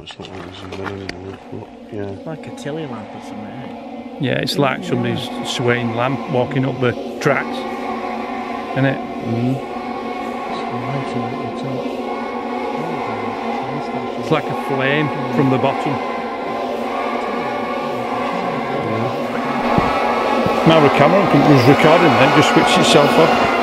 That's not what it's in anymore, but yeah. Like a Tilley lamp or something, isn't? Yeah, it's like somebody's swaying lamp walking up the tracks. Isn't it? Mm. It's lighting at the top. Oh, It's like a flame from the bottom. Now the camera can- was recording then, just switched itself off.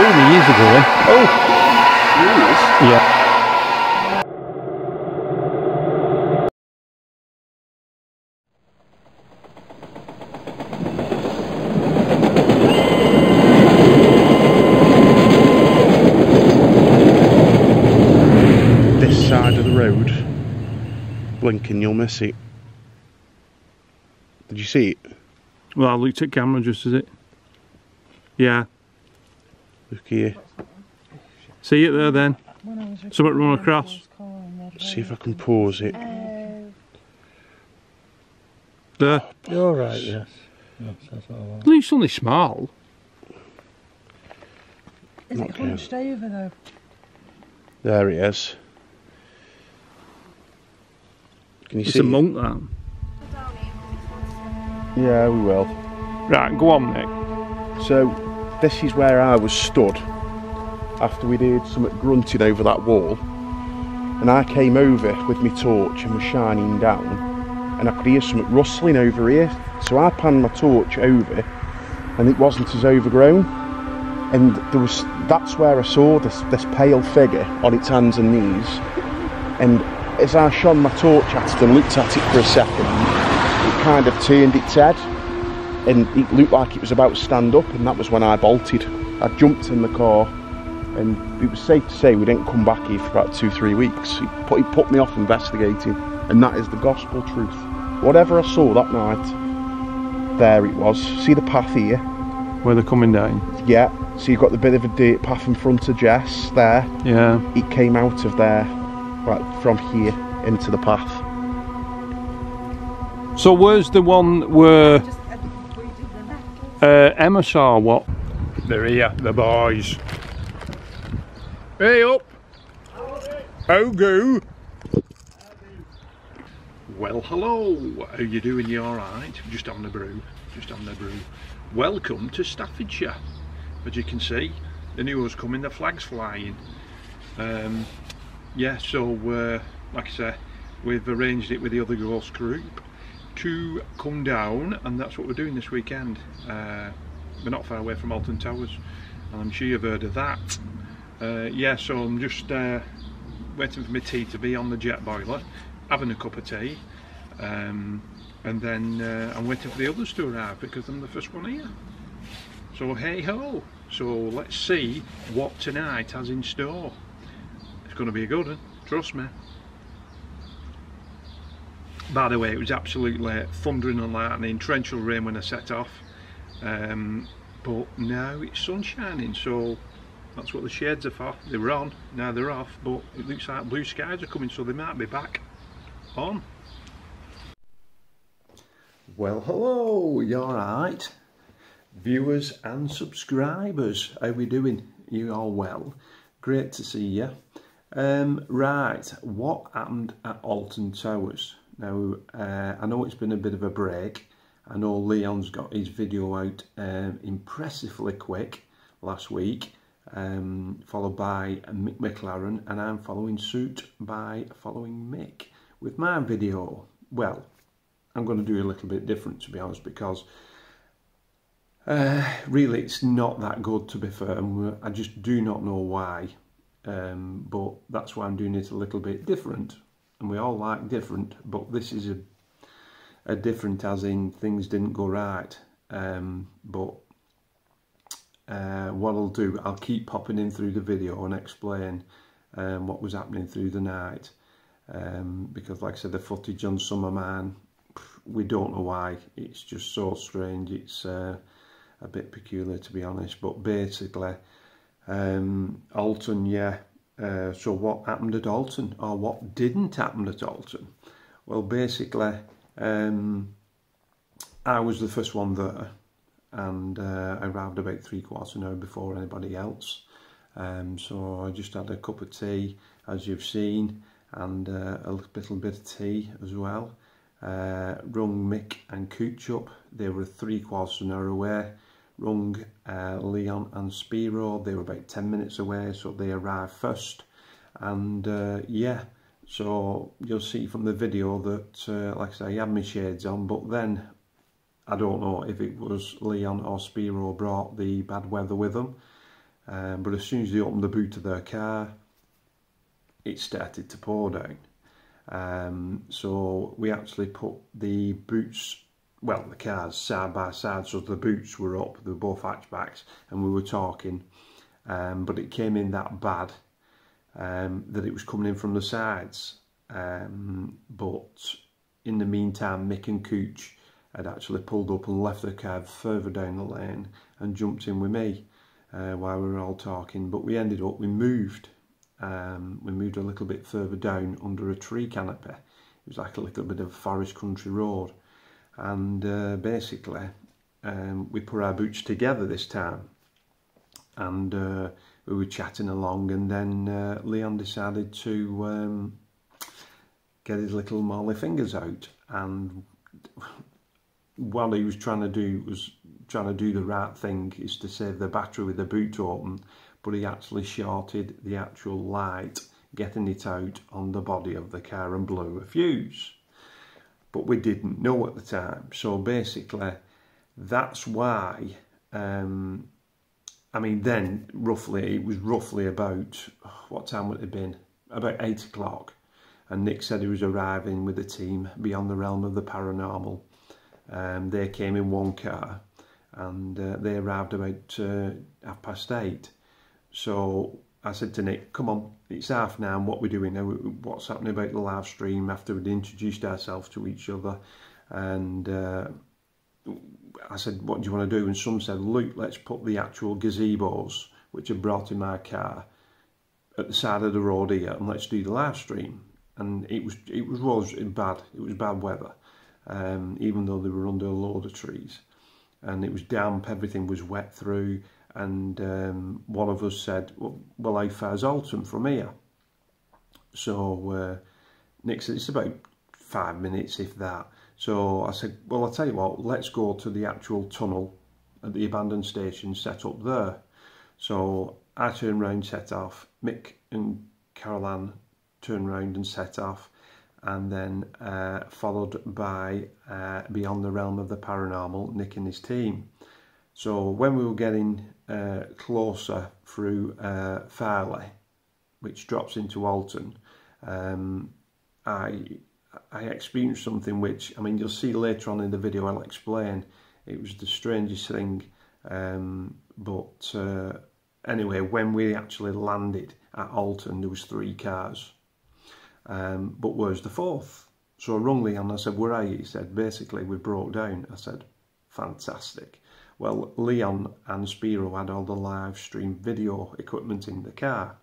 Oh, the ears are going. Oh! Yeah. This side of the road, blinking, you'll miss it. Did you see it? Well, I looked at camera just as it. Yeah. Look here. See it there then? Something run across. See if I can pause it. There. You're right, yes. yes that's what I want. At least only small. Is Not it hunched over though? There it is. Can you It's see? a it? monk that. Yeah, we will. Right, go on, Nick. So, this is where I was stood after we'd heard something grunting over that wall. And I came over with my torch and was shining down, and I could hear something rustling over here. So I panned my torch over, and it wasn't as overgrown. And there was that's where I saw this this pale figure on its hands and knees. And as I shone my torch at it and looked at it for a second, it kind of turned its head and it looked like it was about to stand up and that was when I bolted. I jumped in the car and it was safe to say we didn't come back here for about two, three weeks. It put, it put me off investigating and that is the gospel truth. Whatever I saw that night, there it was. See the path here? Where they're coming down. Yeah. So you've got the bit of a dirt path in front of Jess there. Yeah. It came out of there, right from here into the path. So where's the one where uh, saw what? They're here, the boys. Hey up! Oh go! Well hello, how you doing, you alright? Just on the brew, just on the brew. Welcome to Staffordshire. As you can see, the news coming, the flag's flying. Um, yeah, so uh, like I say, we've arranged it with the other girls group to come down and that's what we're doing this weekend. Uh, we're not far away from Alton Towers and I'm sure you've heard of that. Uh, yeah, so I'm just uh, waiting for my tea to be on the jet boiler, having a cup of tea um, and then uh, I'm waiting for the others to arrive because I'm the first one here. So hey ho, so let's see what tonight has in store. It's going to be a good one, trust me. By the way, it was absolutely thundering and lightning, torrential rain when I set off. Um, but now it's sun shining, so that's what the shades are for. They were on, now they're off, but it looks like blue skies are coming, so they might be back on. Well, hello, you're alright? Viewers and subscribers, how we doing? You all well? Great to see you. Um, right, what happened at Alton Towers? Now, uh, I know it's been a bit of a break. I know Leon's got his video out um, impressively quick last week, um, followed by Mick McLaren, and I'm following suit by following Mick with my video. Well, I'm going to do a little bit different to be honest because uh, really it's not that good to be fair. I just do not know why, um, but that's why I'm doing it a little bit different. And we all like different, but this is a a different as in things didn't go right. Um, but uh, what I'll do, I'll keep popping in through the video and explain um, what was happening through the night. Um, because like I said, the footage on Summer Man, we don't know why. It's just so strange. It's uh, a bit peculiar to be honest. But basically, um, Alton, yeah. Uh, so what happened at Alton, or what didn't happen at Alton? Well, basically, um, I was the first one there, and uh, I arrived about three quarters of an hour before anybody else. Um, so I just had a cup of tea, as you've seen, and uh, a little bit of tea as well. Uh, rung Mick and Cooch up. They were three quarters of an hour away. Rung uh, Leon and Spiro. They were about 10 minutes away, so they arrived first. And uh, yeah, so you'll see from the video that, uh, like I say, I had my shades on, but then I don't know if it was Leon or Spiro brought the bad weather with them. Um, but as soon as they opened the boot of their car, it started to pour down. Um, so we actually put the boots, well, the cars side by side, so the boots were up, they were both hatchbacks, and we were talking. Um, but it came in that bad um, that it was coming in from the sides. Um, but in the meantime, Mick and Cooch had actually pulled up and left the cab further down the lane and jumped in with me uh, while we were all talking. But we ended up, we moved. Um, we moved a little bit further down under a tree canopy. It was like a little bit of forest country road. And uh, basically, um, we put our boots together this time. And uh, we were chatting along and then uh, Leon decided to um, get his little Morley fingers out and what he was trying to do was trying to do the right thing is to save the battery with the boot open but he actually shorted the actual light getting it out on the body of the car and blew a fuse but we didn't know at the time. So basically that's why um, I mean then roughly it was roughly about what time would it have been? About eight o'clock. And Nick said he was arriving with a team beyond the realm of the paranormal. Um, they came in one car and uh, they arrived about uh, half past eight. So I said to Nick, come on, it's half now, what we're doing now, what's happening about the live stream after we'd introduced ourselves to each other. And uh, I said, what do you want to do? And some said, Luke, let's put the actual gazebos, which are brought in my car, at the side of the road here, and let's do the live stream. And it was it was, was bad. It was bad weather um, even though they were under a load of trees. And it was damp, everything was wet through, and um, one of us said, well, well how far's Alton from here? So uh, Nick said, it's about five minutes, if that. So I said, well, I'll tell you what, let's go to the actual tunnel at the abandoned station set up there. So I turned round, set off. Mick and Caroline turned round and set off and then uh, followed by uh, Beyond the Realm of the Paranormal, Nick and his team. So when we were getting uh, closer through uh, Farley, which drops into Alton, um, I I experienced something which, I mean, you'll see later on in the video, I'll explain. It was the strangest thing, um, but uh, anyway, when we actually landed at Alton, there was three cars um, but where's the fourth? So I rung Leon, I said, where are you? He said, basically, we broke down. I said, fantastic. Well, Leon and Spiro had all the live stream video equipment in the car.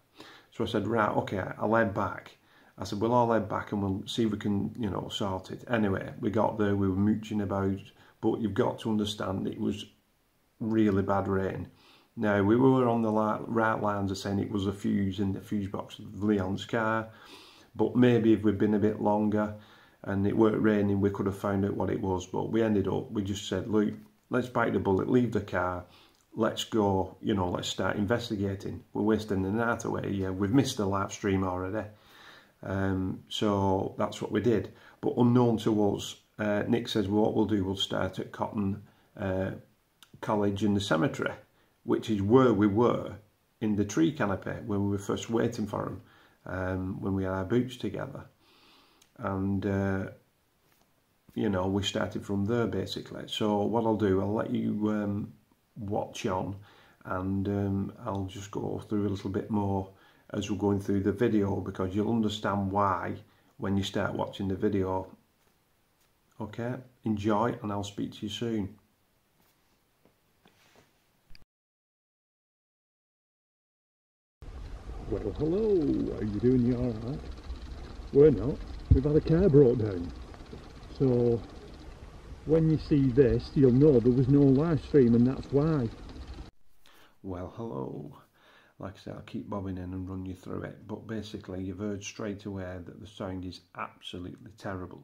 So I said, right, okay, I'll head back. I said, well, I'll head back and we'll see if we can, you know, sort it. Anyway, we got there, we were mooching about, but you've got to understand it was really bad rain. Now, we were on the right lines of saying it was a fuse in the fuse box of Leon's car. But maybe if we'd been a bit longer and it weren't raining, we could have found out what it was. But we ended up, we just said, look, let's bite the bullet, leave the car, let's go, you know, let's start investigating. We're wasting the night away. Yeah, we've missed the live stream already. Um, so that's what we did. But unknown to us, uh, Nick says, well, what we'll do, we'll start at Cotton uh, College in the cemetery, which is where we were in the tree canopy when we were first waiting for him um, when we had our boots together. And, uh, you know, we started from there basically. So what I'll do, I'll let you um, watch on and um, I'll just go through a little bit more as we're going through the video because you'll understand why when you start watching the video. Okay, enjoy and I'll speak to you soon. Well, hello. Are you doing? You all right? We're not. We've had a car brought down. So, when you see this, you'll know there was no live stream, and that's why. Well, hello. like I said, I'll keep bobbing in and run you through it. But basically, you've heard straight away that the sound is absolutely terrible.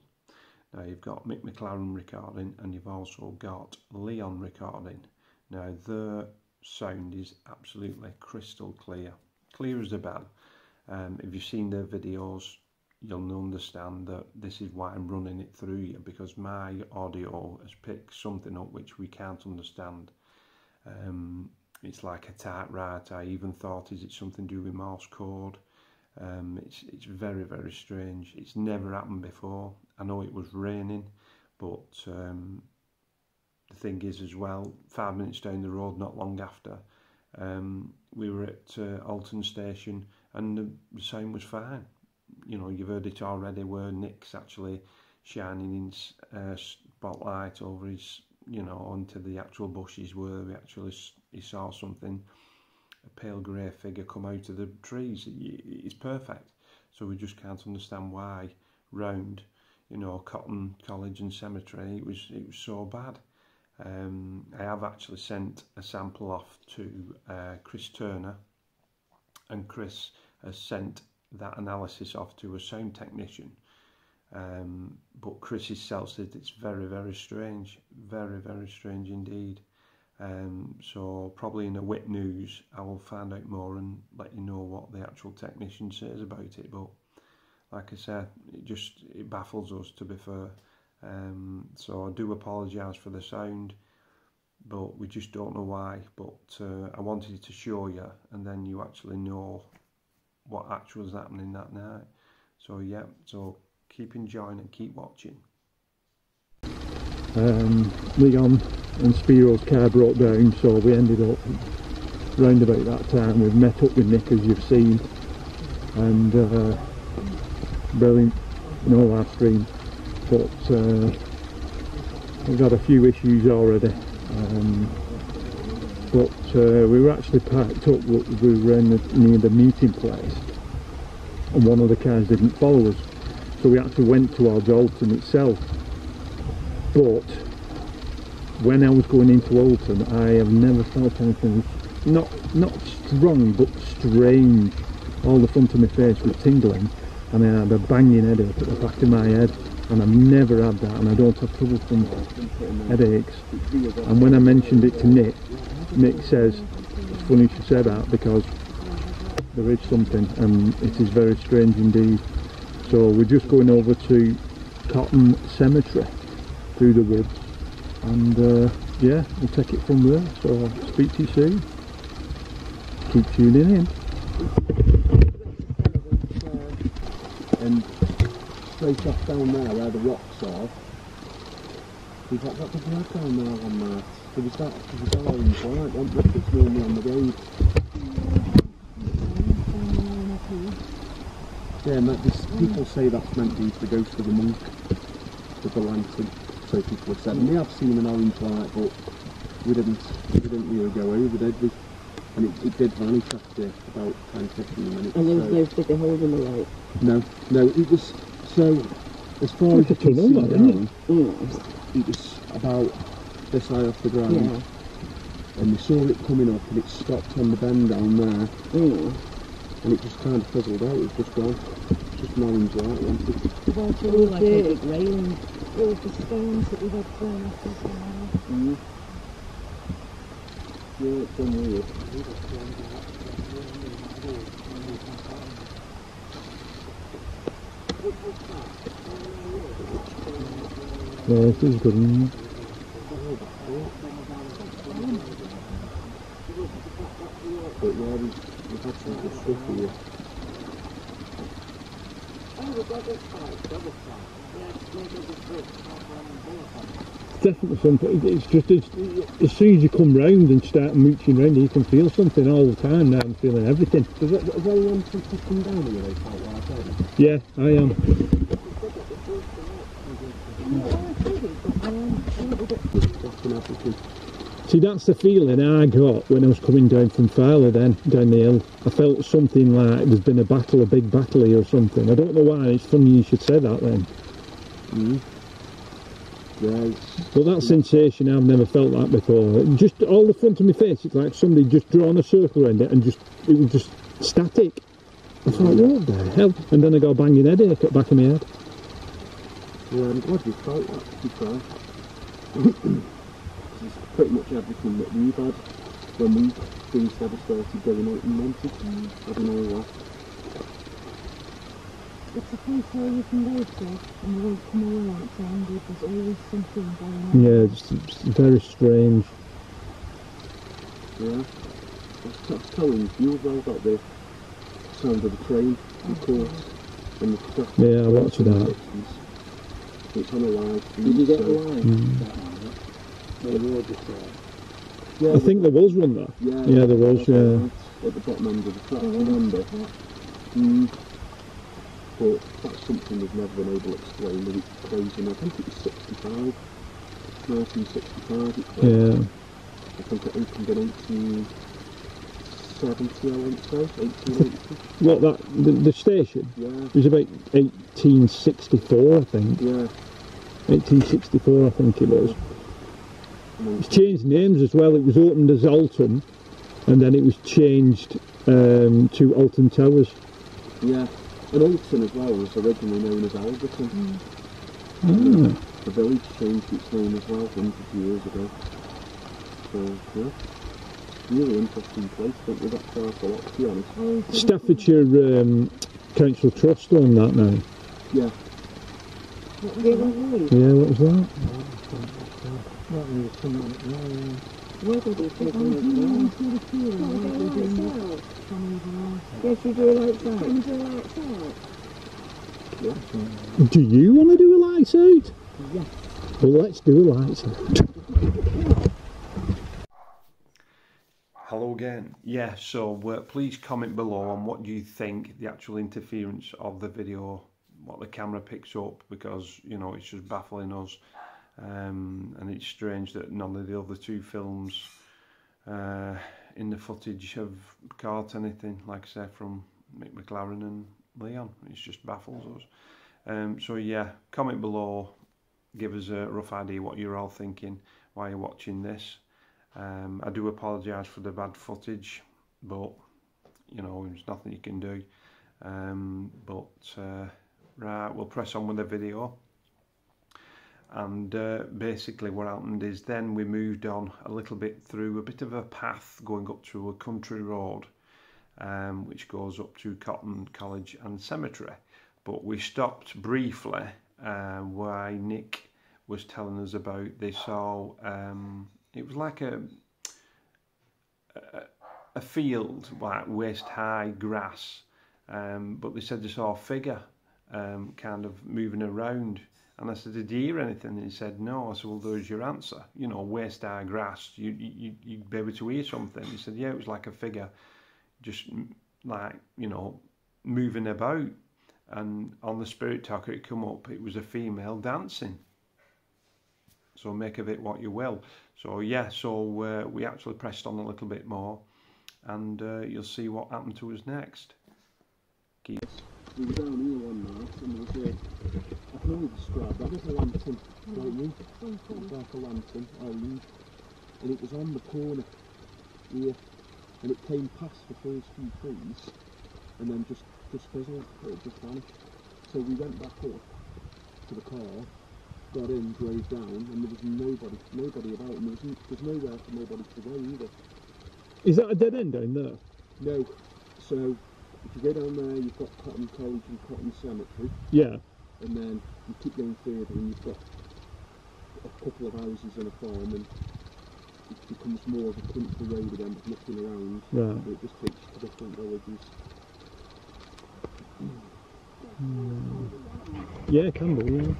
Now, you've got Mick McLaren recording and you've also got Leon recording. Now, their sound is absolutely crystal clear, clear as a bell. Um, if you've seen their videos, you'll understand that this is why I'm running it through you because my audio has picked something up which we can't understand. Um, it's like a typewriter. I even thought, is it something to do with Morse code? Um, it's, it's very, very strange. It's never happened before. I know it was raining, but um, the thing is as well, five minutes down the road, not long after, um, we were at uh, Alton Station and the, sound was fine. You know, you've heard it already where Nick's actually shining his uh, spotlight over his, you know, onto the actual bushes where we actually he saw something, a pale grey figure come out of the trees. It's perfect. So we just can't understand why round, you know, Cotton College and Cemetery, it was it was so bad. Um, I have actually sent a sample off to uh, Chris Turner, and Chris has sent that analysis off to a sound technician. Um, but Chris himself said it's very, very strange, very, very strange indeed. Um, so probably in the WIT news, I will find out more and let you know what the actual technician says about it. But like I said, it just it baffles us to be fair. Um, so I do apologise for the sound, but we just don't know why. But uh, I wanted to show you, and then you actually know what actually was happening that night. So yeah, so keep enjoying and keep watching. Um, Leon and Spiro's car broke down, so we ended up round about that time. We've met up with Nick, as you've seen, and uh, brilliant in all our streams but uh, we've had a few issues already. Um, but uh, we were actually parked up, we were in the, near the meeting place and one of the cars didn't follow us. So we actually went towards Alton itself. But when I was going into Alton, I have never felt anything, not, not strong, but strange. All the front of my face was tingling and I had a banging headache at the back of my head and I've never had that and I don't have trouble from headaches and when I mentioned it to Nick Nick says it's funny you say that because there is something and it is very strange indeed. So we're just going over to Cotton Cemetery through the woods. And uh, yeah we'll take it from there. So speak to you soon. Keep tuning in. And straight off down there where the rocks are. We've got did we have down there on that? There was that there was that orange light, wasn't there? It's normally on the road. Yeah, and that, this, people say that's meant to be the ghost of the monk with the lantern. So people have said, and we have seen an orange light, but we didn't we didn't really go over, did we? And it, it did vanish after about 10, 15 minutes. And there was so. no figure holding the light. No, no, it was so as far as you can see tunnel, isn't down, it was about this high off the ground, Yeah. and we saw it coming up, and it stopped on the bend down there, Mm. and it just kind of fizzled out. It was just gone, just light. wasn't it? Well, It looked like a big railing. all of the stones that we've had thrown off as well. Yeah, it's done weird. yeah this is good isn't it? But yeah, we, we've had some good stuff here. Definitely something. It's just as, as soon as you come round and start mooching round, you can feel something all the time. Now I'm feeling everything. Does it, has anyone come down they felt like that? Yeah, I am. Everything. See, that's the feeling I got when I was coming down from Farley then, down the hill. I felt something like there's been a battle, a big battle here or something. I don't know why, it's funny you should say that then. Mm. Yeah, but that sensation, I've never felt that before. Just all the front of my face, it's like somebody just drawn a circle around it and just, it was just static. I thought, what the hell? And then I got a banging headache at the back of my head. Yeah, I'm glad you felt that, to be fair. it's pretty much everything that we've had when we first ever started going out and wanted. Having all that. It's a place where you can go to and you won't come away empty-handed. There's always something going on. Yeah, it's, it's very strange. Yeah. I was, I was telling you, you've all got the sound of the train, of course, and the traffic. Yeah, I watched that. It's, it's on a live feed, Did you get so- the line? Mm. Yeah. The road just there. Yeah, I think there was one there. Yeah, Yeah, there was, yeah. At the bottom end of the track, Yeah. remember? Mm. But that's something we've never been able to explain, that it's closing. I think it was 65, 1965 it closed. Yeah. I think it opened in 1870, I want to say, 1880. What, that, the, the station? yeah, It was about 1864, I think. yeah. 1864, I think it was. And then- It's changed names as well. It was opened as Alton, and then it was changed um, to Alton Towers. yeah. And Alton as well was originally known as Alderton. Ah. The village changed its name as well hundreds of years ago. So, yeah. Really interesting place, don't we? That far a lot, to be honest. Oh, so Staffordshire um, Council Trust own that now. Yeah, What was that? Yeah, what was that? Yes, do do you want to do a lights out? Yeah. Well, let's do a lights out. Hello again. Yeah, so uh, please comment below on what you think the actual interference of the video, what the camera picks up, because you know it's just baffling us, um, and it's strange that none of the other two films uh, in the footage have caught anything, like I said, from Mick McLaren and Leon. It just baffles us. Um, so yeah, comment below, give us a rough idea what you're all thinking while you're watching this. Um, I do apologise for the bad footage, but you know there's nothing you can do. Um, but uh, right, we'll press on with the video. And uh, basically, what happened is then we moved on a little bit through a bit of a path going up to a country road, um, which goes up to Cotton College and Cemetery. But we stopped briefly uh, why Nick was telling us about they saw um, it was like a a, a field like waist high grass um, but they said they saw a figure um, kind of moving around and I said did you hear anything and he said no. I said well there's your answer. You know waste our grass. You, you, you'd be able to hear something. He said yeah it was like a figure just mm, like you know moving about. And on the spirit talker it come up it was a female dancing. So make of it what you will. So yeah so uh, we actually pressed on a little bit more and uh, you'll see what happened to us next. Keep we were down here one night and there was a, I can only describe that as a lantern, don't you? It was like a lantern, lead, and it was on the corner here, and it came past the first few trees, and then just, just fizzled, it just vanished. So we went back up to the car, got in, drove down, and there was nobody, nobody about, and there was, n- there's nowhere for nobody to go either. Is that a dead end down there? No, so if you go down there, you've got Cotton College and Cotton Cemetery, Yeah. And then you keep going further and you've got a couple of houses and a farm and it becomes more of a country road again with nothing around Right. it just takes you to different villages. Hmm. Yeah, Campbell, yeah.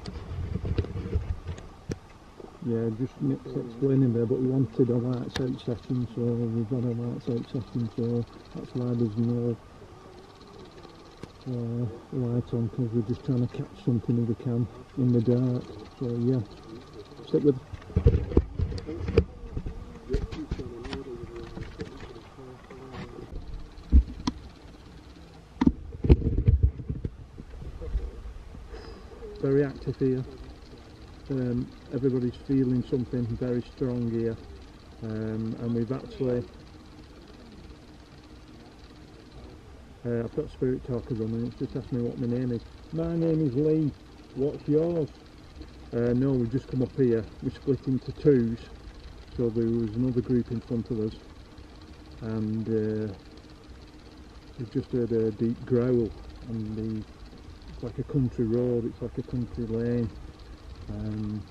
Yeah, just Nick's explaining there, but we wanted a lights out session, so we've got a lights out session, so that's why there's no uh, light on, because we're just trying to catch something if we can in the dark. So yeah, stick with very active here. um, everybody's feeling something very strong here um, and we've actually uh, I've got spirit talkers on and it's just asked me what my name is. My name is Lee what's yours? Uh, no we just come up here. We split into twos so there was another group in front of us. And uh, we've just heard a deep growl and the, it's like a country road it's like a country lane. Um,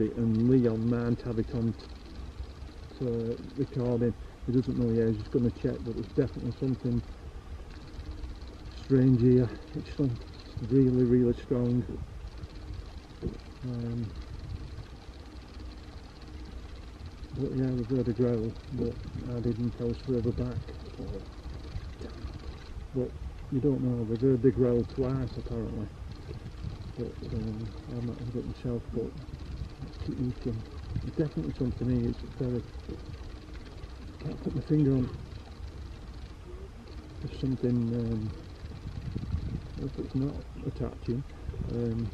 it and Leon might have it on recording. He doesn't know yet, he's just going to check, but there's definitely something strange here. It's some- really, really strong. Um, but yeah, we've heard a growl, but I didn't, I was further back. But you don't know, we've heard the growl twice apparently. But um, I'm not heard it myself, but keep. There's definitely something here, it's very can't put my finger on. There's something. Um, if it's not attaching. Um,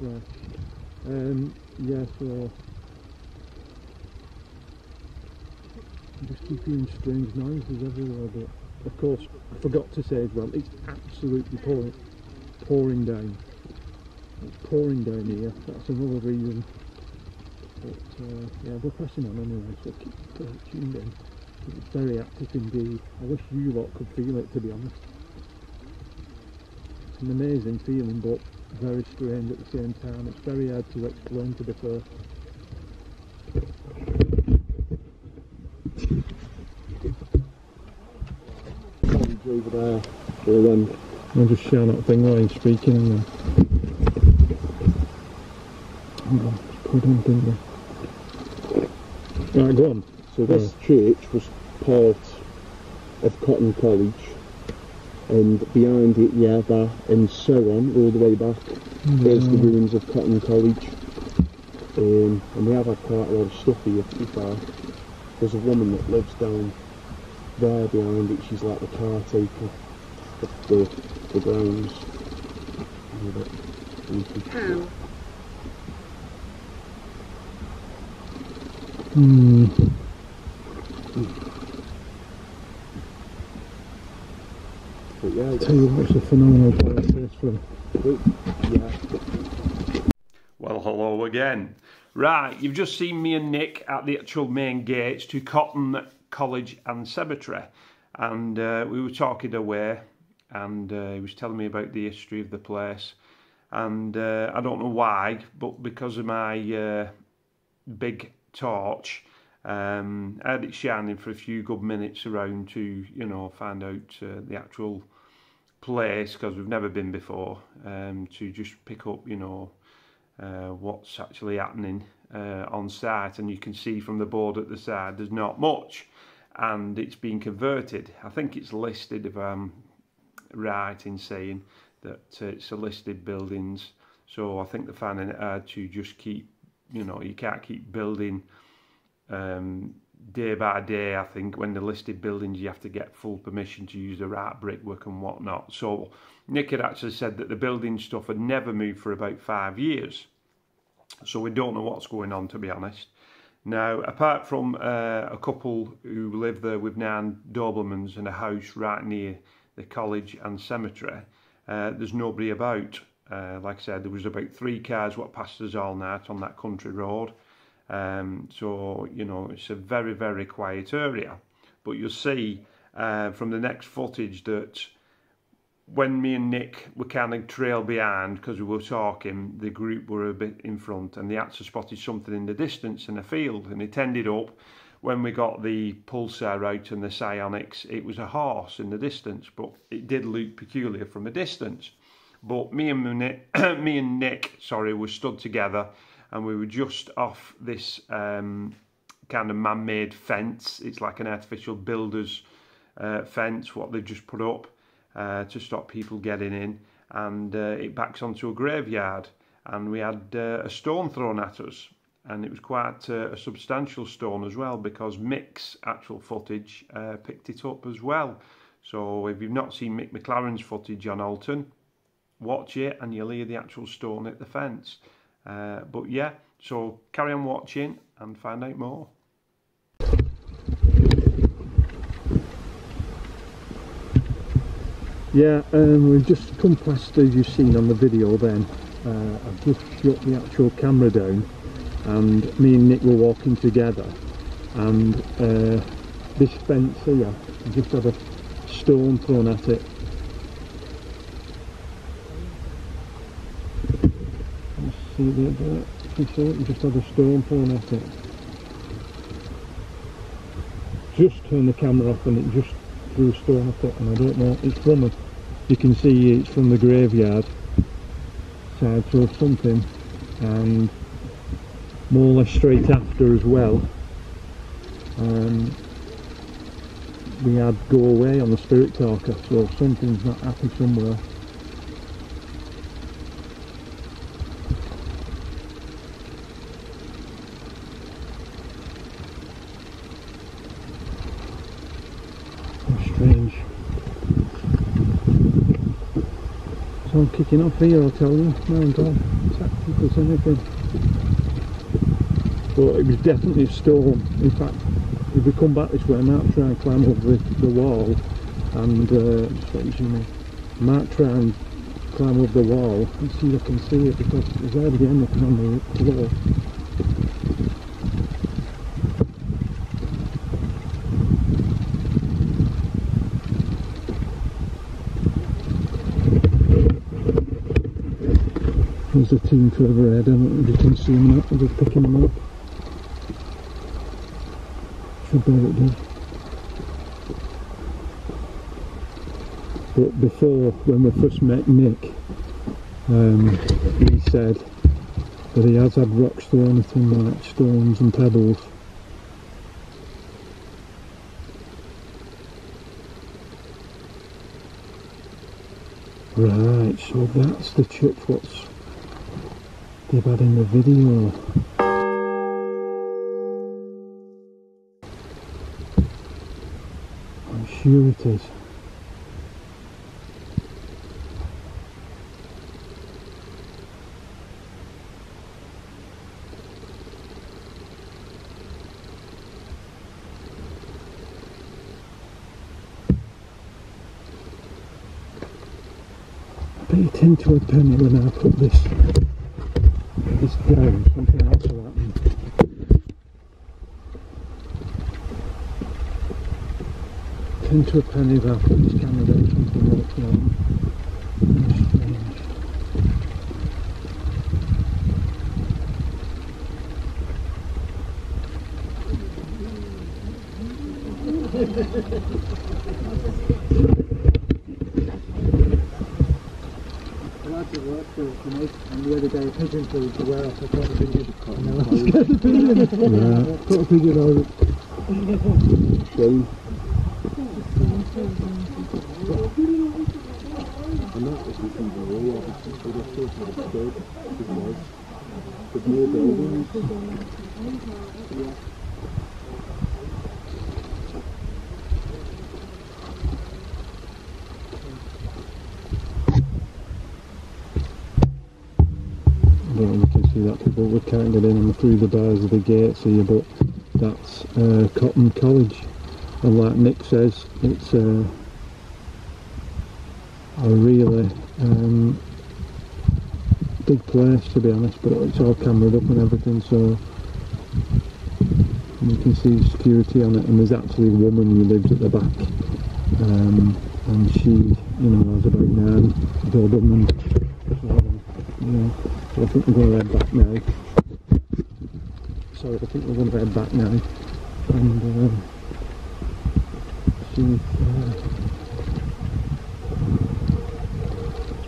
right. Um, yeah. So just keep hearing strange noises everywhere. But of course, I forgot to say as well. It's absolutely pouring, pouring down. It's pouring down here. That's another reason. But uh, yeah, we're pressing on anyway, so keep uh, tuned in. It's very active indeed. I wish you lot could feel it, to be honest. An amazing feeling, but very strange at the same time. It's very hard to explain to the first. Over there. Or then I'll just share that thing while he's speaking and then. Hang on, just put on thing there. Right, go on. So this church was part of Cotton College, and behind it, yeah, that, and so on, all the way back. There's the ruins of Cotton College, um, and we have had quite a lot of stuff here. To be fair, there's a woman that lives down there behind it. She's like the caretaker of the the grounds. Yeah, but- and she- Hmm. Tell you what's a phenomenal place yeah. Well, hello again. Right, you've just seen me and Nick at the actual main gates to Cotton College and Cemetery, and uh, we were talking away, and uh, he was telling me about the history of the place, and uh, I don't know why, but because of my uh, big torch, um, I had it shining for a few good minutes around to, you know, find out uh, the actual place because we've never been before, um, to just pick up, you know, uh, what's actually happening uh, on site. And you can see from the board at the side there's not much and it's been converted. I think it's listed if I'm right in saying that uh, it's a listed buildings. So I think they're finding it hard to just keep you know you can't keep building um, day by day I think when the listed buildings you have to get full permission to use the right brickwork and whatnot. So Nick had actually said that the building stuff had never moved for about five years. So we don't know what's going on to be honest. Now apart from uh, a couple who live there with nine Dobermans and a house right near the college and cemetery uh, there's nobody about. Uh, like I said there was about three cars what passed us all night on that country road um, so you know it's a very very quiet area but you'll see uh, from the next footage that when me and Nick were kind of trail behind because we were talking, the group were a bit in front and they actually spotted something in the distance in a field and it ended up when we got the pulsar out and the SiOnyx, it was a horse in the distance, but it did look peculiar from a distance. But me and Nick, me and Nick, sorry, were stood together and we were just off this um, kind of man-made fence. It's like an artificial builder's uh, fence, what they've just put up uh, to stop people getting in, and uh, it backs onto a graveyard. And we had uh, a stone thrown at us, and it was quite uh, a substantial stone as well because Mick's actual footage uh, picked it up as well. So if you've not seen Mick McLaren's footage on Alton, watch it and you'll hear the actual stone at the fence. Uh, but yeah, so carry on watching and find out more. Yeah, um, we've just come past, as you've seen on the video then, uh, I've just shut the actual camera down and me and Nick were walking together and uh, this fence here just had a stone thrown at it. You see just had a stone thrown at it. Just turned the camera off and it just threw a stone at it and I don't know, it's from a, you can see it's from the graveyard side so something and more or less straight after as well um, we had go away on the spirit talker so something's not happy somewhere How strange so I'm kicking off here I'll tell you. God tactical as anything. But it was definitely a storm. In fact if we come back this way I might try and climb over the, the wall and uh, let you see me I might try and climb over the wall. And see if I can see it because there's hardly anything on the floor There's a team further ahead, I don't if you can see them up, I'm just picking them up. Should bear it down. But before, when we first met Nick, um, he said that he has had rocks thrown at him like stones and pebbles. Right, so that's the chip what's they've had in the video. I'm sure it is. Pay attention to a penny when I put this this down, something else will happen. Ten to a penny if I put this camera down, something else will happen. That's strange. lads at work for tonight, and the other day a pigeon flew to where I caught a pigeon. And I Right. scared the pigeon. Over. It more buildings. I don't know if you can see that people were can't get in through the bars of the gates here but that's uh, Cotton College and like Nick says it's uh, a really um, big place to be honest but it's all cameraed up and everything so you can see security on it. And there's actually a woman who lives at the back. Um, and she you know has about nine Doberman so, yeah so I think we're going to head back now. Sorry, I think we're going to head back now. And uh, see uh,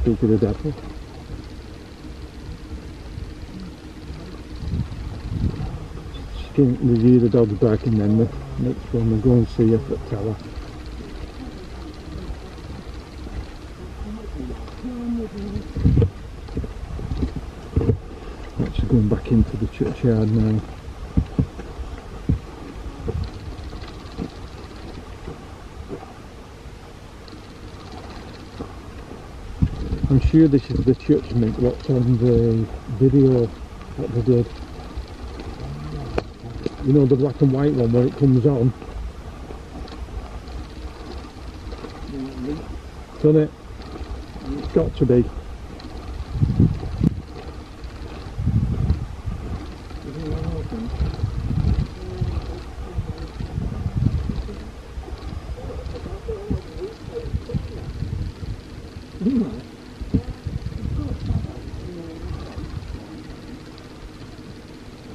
speak to the devil. Give review the dog's back and then the next one we'll go and see if at Tower. Actually going back into the churchyard now. Sure this is the church mate what's on the video that they did. You know the black and white one where it comes on. Done it? It's got to be.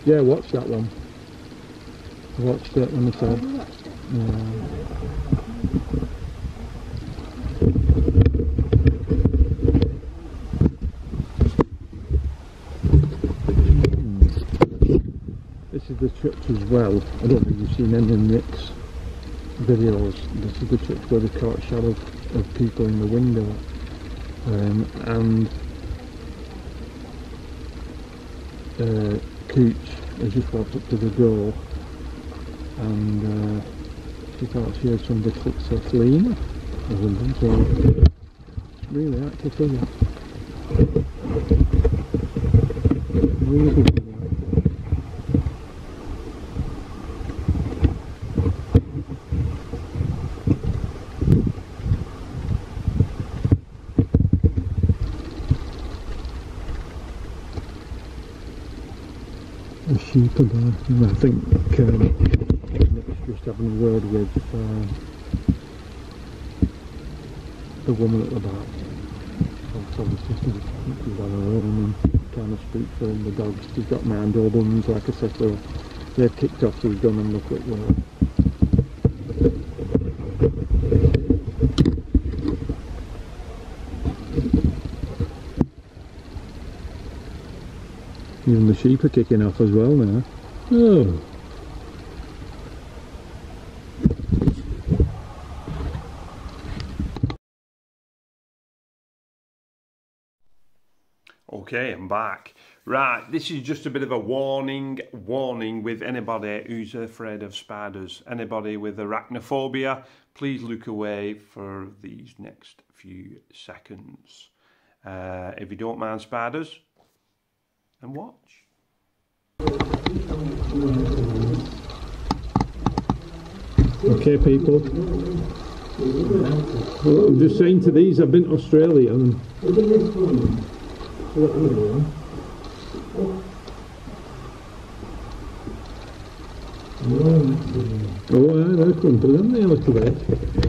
Yeah, watch that one. I watched it when I said. This is the church as well. I don't think you've seen any of Nick's videos. This is the church where they caught a shadow of people in the window. Um, and uh, Cooch has just walked up to the door. And uh, she thought she heard somebody footsteps leaning or something, so. Really active figure. Really And I think um, Nick's just having a word with uh, the woman at the back. So obviously she's on her own and kind of speak for him. The dogs, she's got mind ones, like I said, they've kicked off, we've done and a at work. Even the sheep are kicking off as well now. Oh. Okay, I'm back. Right, this is just a bit of a warning, warning with anybody who's afraid of spiders. Anybody with arachnophobia, please look away for these next few seconds. Uh, if you don't mind spiders, then watch. Okay, people. Well, I'm just saying to these, I've been to Australia and Oh, yeah, they're crumpling, aren't they, a little bit?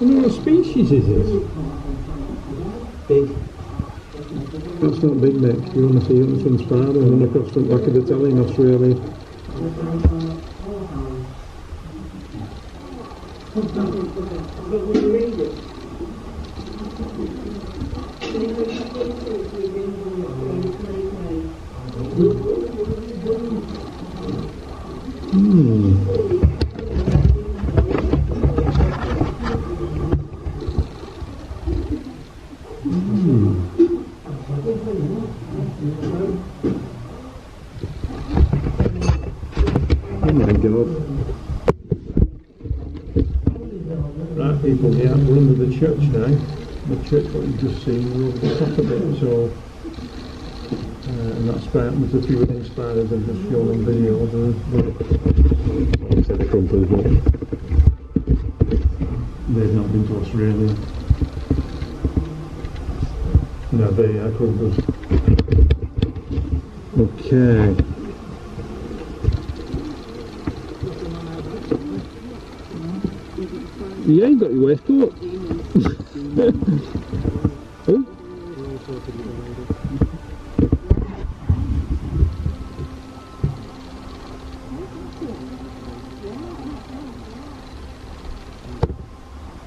And what species is this? Big. That's not big neck. You want to see huntsman spider run across the back of the telly in Australia my god. Right people, yeah, we're under the church now. What you've just seen, over the top of it, so uh, and that's spider with a few of these spiders I've just shown on video. The, the, I said the crumpers, but they've not been to Australia. No, they are crumpers. Okay. You ain't got your waistcoat.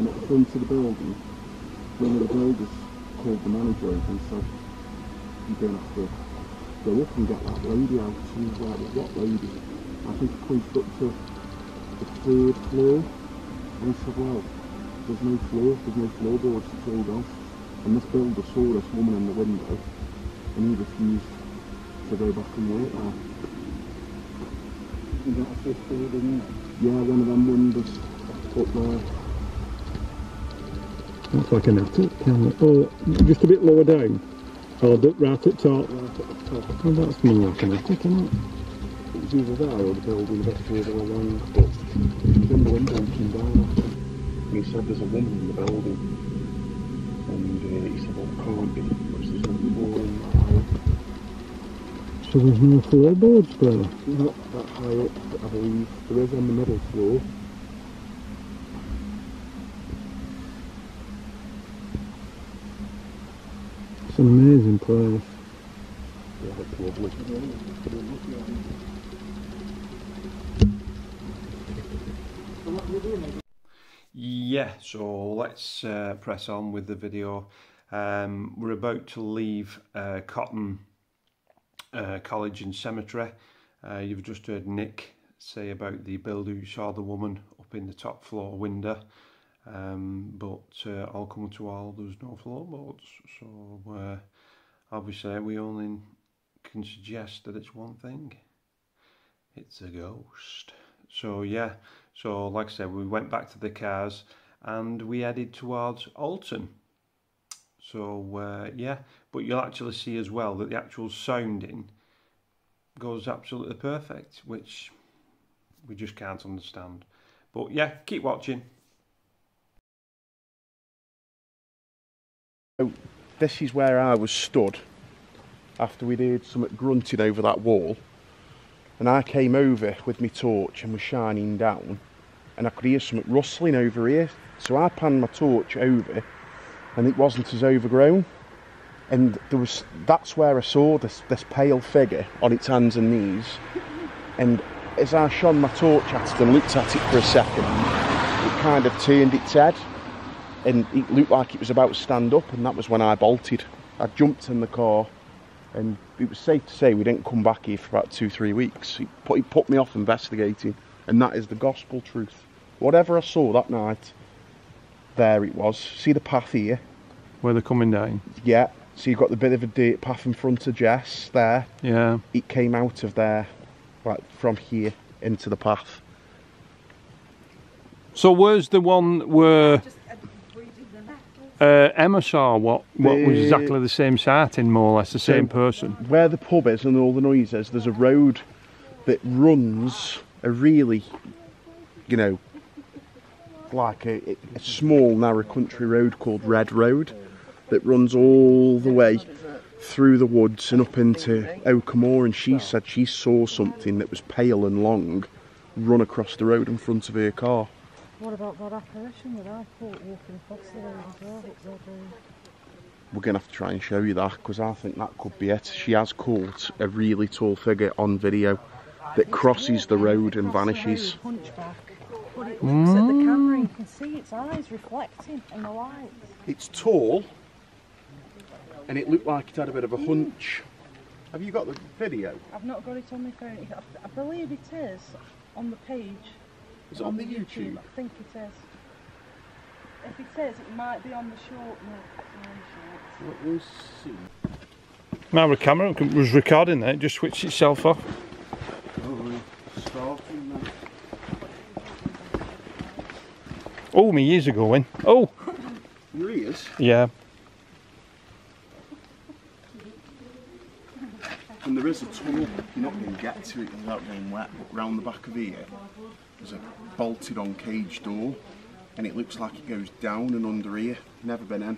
and at the front of the building, one of the builders called the manager over and said, you're going to have to go up and get that lady out. And he was like, "Well, what lady? I think he pointed up to the third floor. And he said, well, there's no floor, there's no floorboards, it's all gone. And this builder saw this woman in the window and he refused to go back and work there. You got a fifth floor, didn't you? Yeah, one of them windows up there. That's like an attic, can it? Oh, just a bit lower down. Oh, right at top. Right at the top. Oh, that's more like an attic, isn't it? It was either there or the building a bit further along, but it was in the window and came down. And he said there's a woman in the building. And uh, he said, well, it can't be, because there's no floor in that high up. So there's no floorboards there. Not that high up, I believe. There is on the middle floor. Amazing place. Yeah, lovely. Yeah, so let's uh, press on with the video. Um, we're about to leave uh, Cotton uh, College and Cemetery. Uh, you've just heard Nick say about the builder who saw the woman up in the top floor window. Um, but uh, I'll come to all, there's no floorboards. So uh, obviously we only can suggest that it's one thing. It's a ghost. So yeah, so like I said, we went back to the cars and we headed towards Alton. So uh, yeah, but you'll actually see as well that the actual sounding goes absolutely perfect, which we just can't understand. But yeah, keep watching. So this is where I was stood after we'd heard something grunting over that wall. And I came over with my torch and was shining down and I could hear something rustling over here. So I panned my torch over and it wasn't as overgrown. And there was that's where I saw this this pale figure on its hands and knees. And as I shone my torch at it and looked at it for a second, it kind of turned its head and it looked like it was about to stand up and that was when I bolted. I jumped in the car and it was safe to say we didn't come back here for about two, three weeks. He put, it put me off investigating and that is the gospel truth. Whatever I saw that night, there it was. See the path here? Where they're coming down. Yeah. So you've got the bit of a dirt path in front of Jess there. Yeah. It came out of there, like from here into the path. So where's the one where uh, Emma saw what, what was exactly the same sighting, more or less the same person? Where the pub is and all the noise is, there's a road that runs a really, you know, like a, a small narrow country road called Red Road that runs all the way through the woods and up into Oakamoor and she said she saw something that was pale and long run across the road in front of her car. What about that apparition that I caught walking across the road as well? Up there doing- We're going to have to try and show you that because I think that could be it. She has caught a really tall figure on video that crosses the road and across the vanishes. road, But it looks at the camera and you can see its eyes reflecting in the light. It's tall and it looked like it had a bit of a hunch. Have you got the video? I've not got it on my phone. I, I believe it is on the page. Is it on the YouTube? I think it is. If it is, it might be on the short note. Let me see. My camera was recording there, it just switched itself off. Oh, starting now. Oh, my ears are going. Oh, Your ears? yeah. And there is a tunnel. You're not going to get to it without getting wet. But round the back of here, there's a bolted on cage door, and it looks like it goes down and under here. Never been in.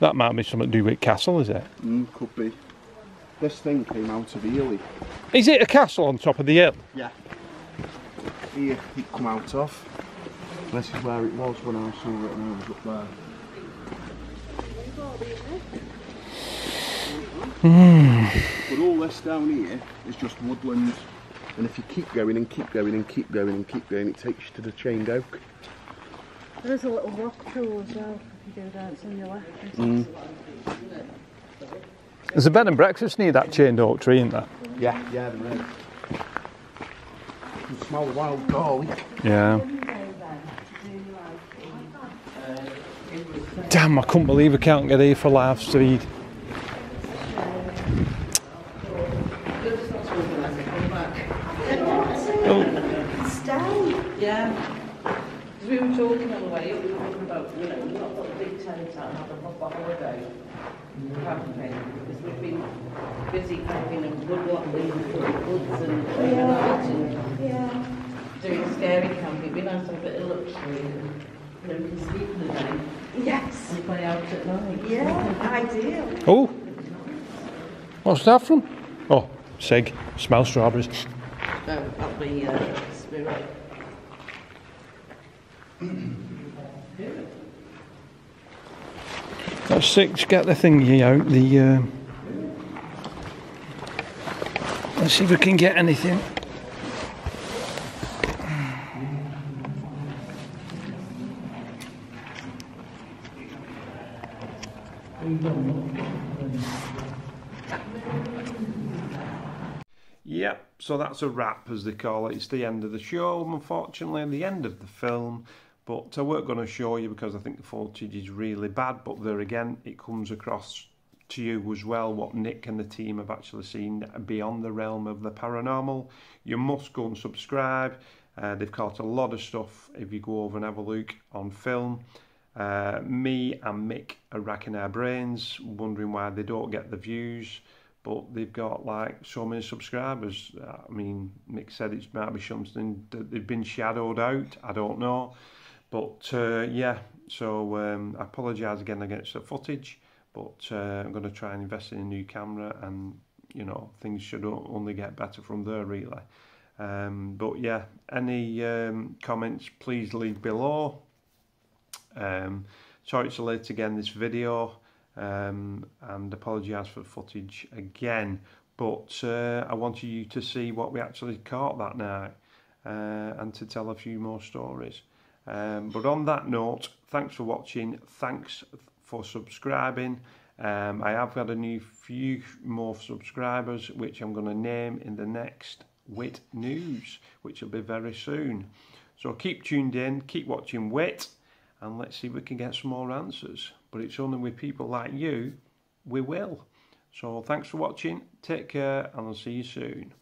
That might be something to do with castle, is it? Mm, could be. This thing came out of Ely. Is it a castle on top of the hill? Yeah. Here it come out of. This is where it was when I saw it and I was up there. But all this down here is just woodland. And if you keep going and keep going and keep going and keep going, it takes you to the chained oak. There's a little rock pool as well. If you go down to your left. Mm. There's a bed and breakfast near that chained oak tree, isn't there? Yeah, yeah, there is. You can smell wild garlic. Yeah. Damn, I couldn't believe I can't get here for live speed. Yeah. Because we were talking on the way up, we were talking about, you know, we've not got the big tent out and have a proper holiday. Camping, because we've been busy camping and woodlanding through the woods and overnight and Yeah. doing scary camping. It'd be nice to have a bit of luxury and, you know, we can sleep in the day Yes. and play out at night. Yeah, ideal. Oh, what's that from? Oh, Sig, smell strawberries. So that'll be uh, spirit. Let's six get the thingy out. The uh, let's see if we can get anything. Yep, so that's a wrap, as they call it. It's the end of the show, unfortunately, the end of the film. But I weren't going to show you because I think the footage is really bad. But there again, it comes across to you as well what Nick and the team have actually seen beyond the realm of the paranormal. You must go and subscribe. Uh, they've caught a lot of stuff if you go over and have a look on film. Uh, me and Mick are racking our brains, wondering why they don't get the views but they've got like so many subscribers. I mean, Mick said it might be something that they've been shadowed out. I don't know, but uh, yeah. So um, I apologise again against the footage, but uh, I'm going to try and invest in a new camera, and you know things should only get better from there, really. Um, but yeah, any um, comments, please leave below. Um, sorry it's late again this video um, and apologise for the footage again. But uh, I wanted you to see what we actually caught that night uh, and to tell a few more stories. Um, but on that note, thanks for watching. Thanks for subscribing. Um, I have got a new few more subscribers, which I'm going to name in the next Wit News, which will be very soon. So keep tuned in, keep watching Wit, and let's see if we can get some more answers. But it's only with people like you we will. So thanks for watching, take care, and I'll see you soon.